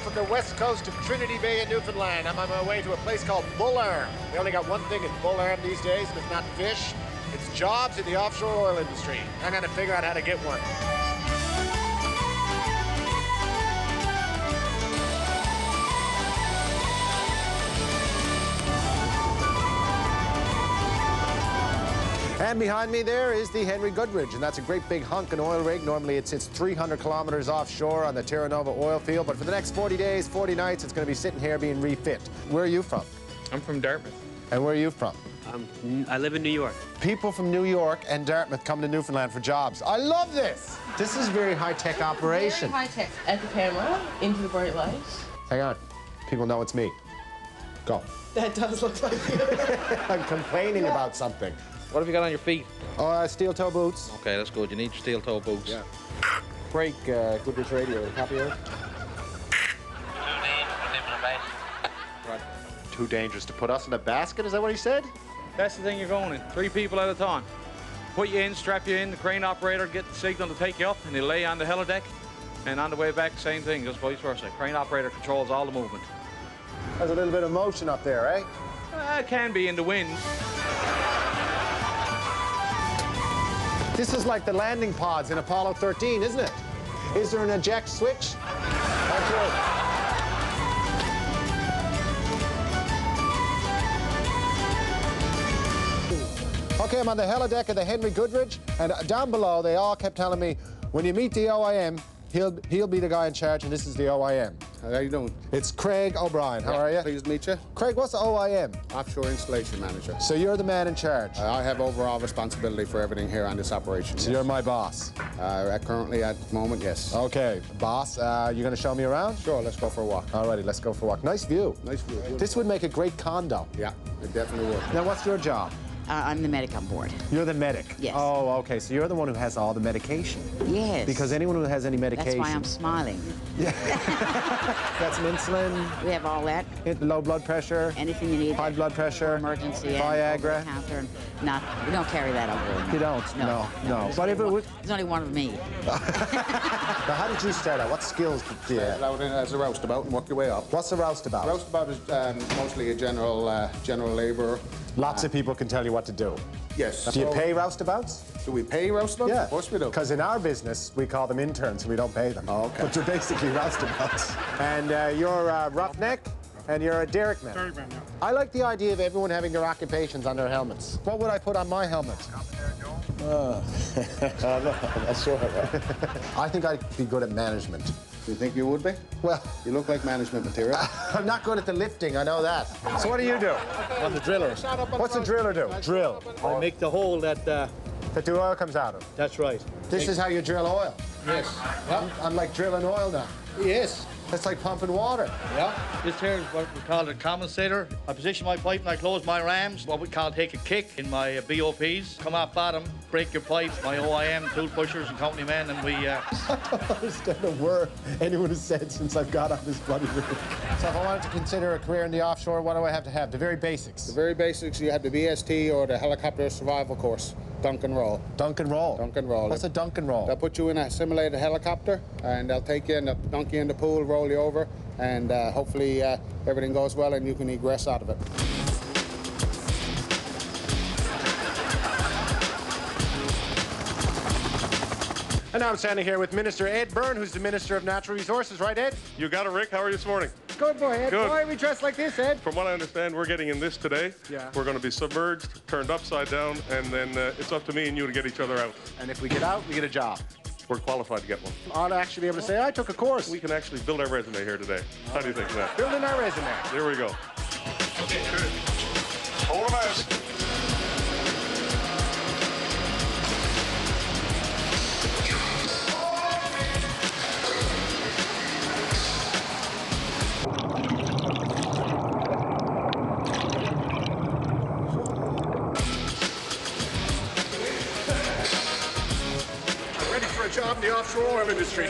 From the west coast of Trinity Bay in Newfoundland. I'm on my way to a place called Bull Arm. They only got one thing in Bull Arm these days, and it's not fish. It's jobs in the offshore oil industry. I'm gonna figure out how to get one. And behind me there is the Henry Goodrich, and that's a great big hunk, an oil rig. Normally it sits 300 kilometers offshore on the Terra Nova oil field, but for the next 40 days, 40 nights, it's going to be sitting here being refit. Where are you from? I'm from Dartmouth. And where are you from? Um, I live in New York. People from New York and Dartmouth come to Newfoundland for jobs. I love this. This is very high-tech operation. Very high tech. At the camera, into the bright lights. Hang on. People know it's me. Go. That does look like you. I'm complaining about something. What have you got on your feet? Oh, uh, steel toe boots. Okay, that's good. You need steel toe boots. Yeah. Break uh, Goodrich radio. Copy it. Right. Too dangerous to put us in a basket? Is that what he said? That's the thing you're going in. Three people at a time. Put you in, strap you in, the crane operator get the signal to take you up, and he'll lay you on the helideck. And on the way back, same thing, just vice versa. Crane operator controls all the movement. There's a little bit of motion up there, eh? Uh, it can be in the wind. This is like the landing pods in Apollo 13, isn't it? Is there an eject switch? Thank you. Okay, I'm on the helideck of the Henry Goodrich, and down below, they all kept telling me, when you meet the OIM, he'll, he'll be the guy in charge, and this is the OIM. How you doing? It's Craig O'Brien. How are you? Pleased to meet you. Craig, what's the OIM? Offshore installation manager. So you're the man in charge. Uh, I have overall responsibility for everything here on this operation. So you're my boss. Uh, currently, at the moment, yes. Okay, boss, uh, you gonna show me around? Sure, let's go for a walk. Alrighty, let's go for a walk. Nice view. Nice view. This would make a great condo. Yeah, it definitely would. Now, what's your job? Uh, I'm the medic on board. You're the medic. Yes. Oh, okay. So you're the one who has all the medication. Yes. Because anyone who has any medication. That's why I'm smiling. Yeah. Got some insulin, We have all that. low blood pressure, Anything you need. high blood pressure, Emergency. and Viagra. over-the-counter and Not, we don't carry that on board. You don't? No. No, no. There's But if it was... would- There's only one of me. Now, how did you start out? What skills did you have? Out in as a roustabout and work your way up. What's the roustabout? Roustabout is um, mostly a general uh, general labourer. Lots of people can tell you what to do. Yes. Do you pay roustabouts? Do we pay roustabouts? Yeah. Of course we do. Because in our business, we call them interns and we don't pay them. Oh, okay. But they're basically roustabouts. And uh, you're a roughneck and you're a derrickman. Derrickman, yeah. I like the idea of everyone having their occupations on their helmets. What would I put on my helmet? Uh, I'm not I'm not sure. I think I'd be good at management. Do you think you would be? Well, You look like management material. I'm not good at the lifting, I know that. So what do you do? I'm the driller. What's a driller do? Drill. I make the hole that, uh, That the oil comes out of. that's right. This is how you drill oil. Yes. I'm like drilling oil now. Yes. It's like pumping water. Yeah. This here is what we call a compensator. I position my pipe and I close my rams, what we call take a kick in my uh, BOPs. Come off bottom, break your pipe, my OIM, tool pushers and company men, and we, uh, I don't understand a word anyone has said since I've got on this bloody rig. So if I wanted to consider a career in the offshore, what do I have to have? The very basics. the very basics, you have the BST or the helicopter survival course. Dunk and roll. Dunk and roll. Dunk and roll. What's a dunk and roll? They'll put you in a simulated helicopter and they'll take you and they'll dunk you in the pool, roll you over, and uh, hopefully uh, everything goes well and you can egress out of it. And now I'm standing here with Minister Ed Byrne, who's the Minister of Natural Resources, right, Ed? You got it, Rick. How are you this morning? Good boy, Ed. Good. Why are we dressed like this, Ed? From what I understand, we're getting in this today. Yeah. We're going to be submerged, turned upside down, and then uh, it's up to me and you to get each other out. And if we get out, we get a job. We're qualified to get one. I'll actually be able to say I took a course. We can actually build our resume here today. How do you think of that? Building our resume. Here we go. Okay, good. Job in the offshore oil industry.